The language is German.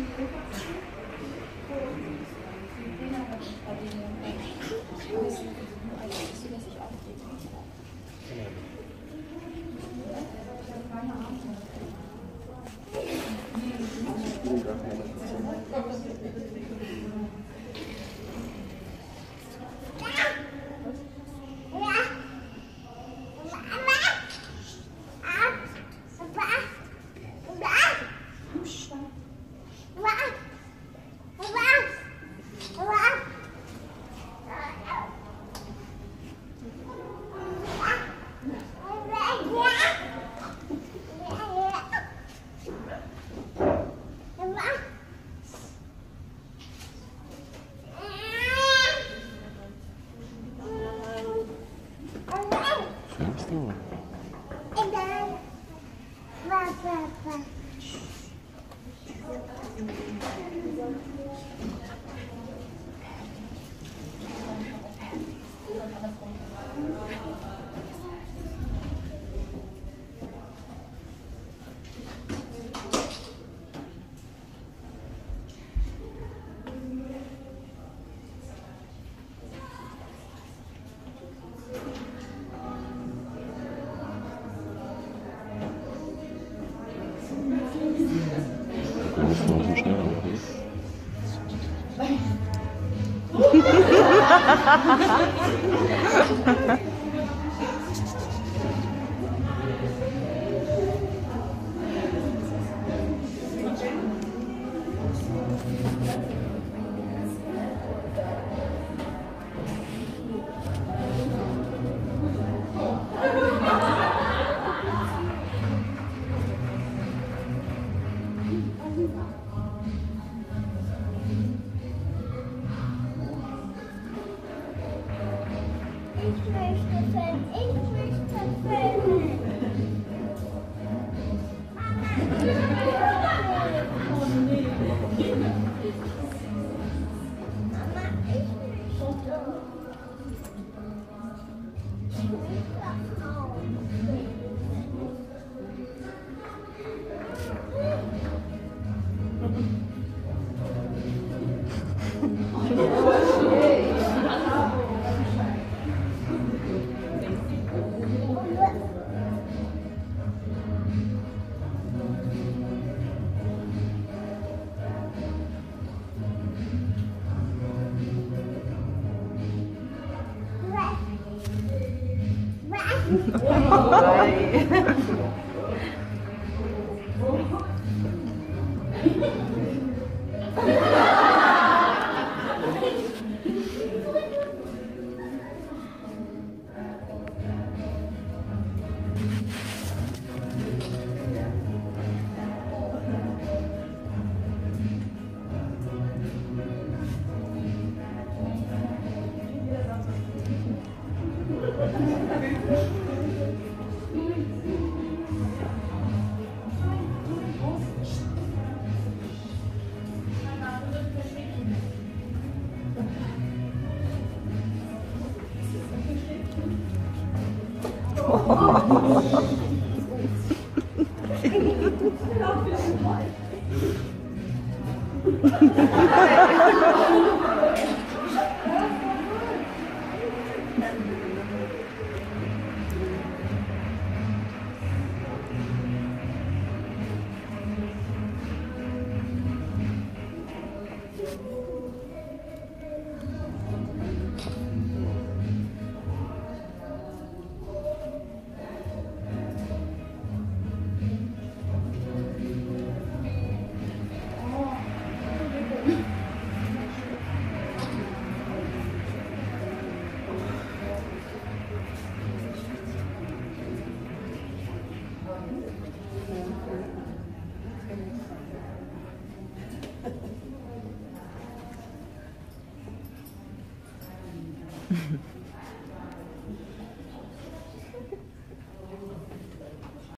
Thank you. 嗯。Hahaha. English to Mama. Thank you. Mm-hmm.